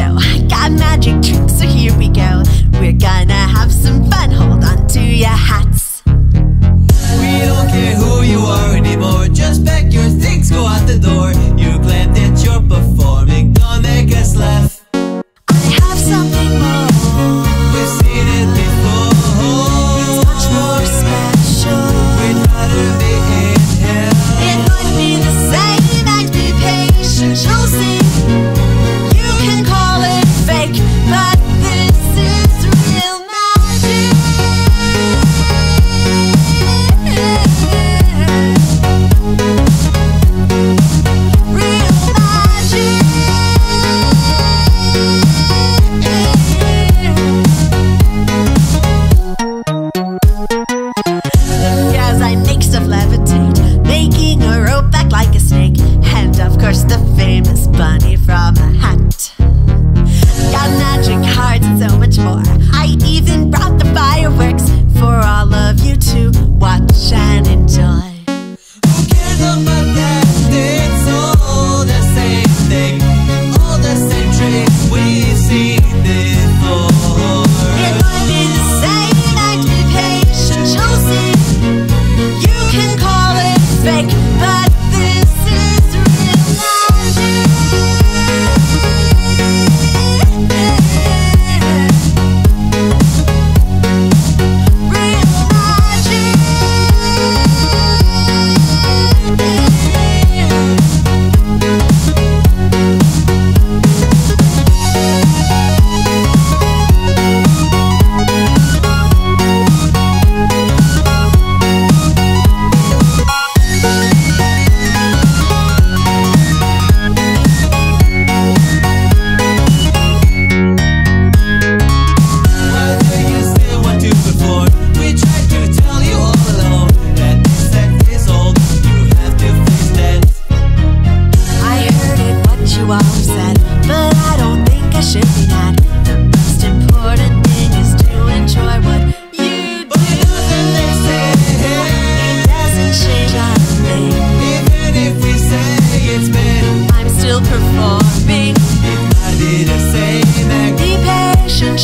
Show. Bunny i but I don't think I should be mad. The most important thing is to enjoy what you do. They say it doesn't change thing. Even if we say I'm still performing. If I didn't be patient,